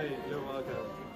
Hey, you're welcome.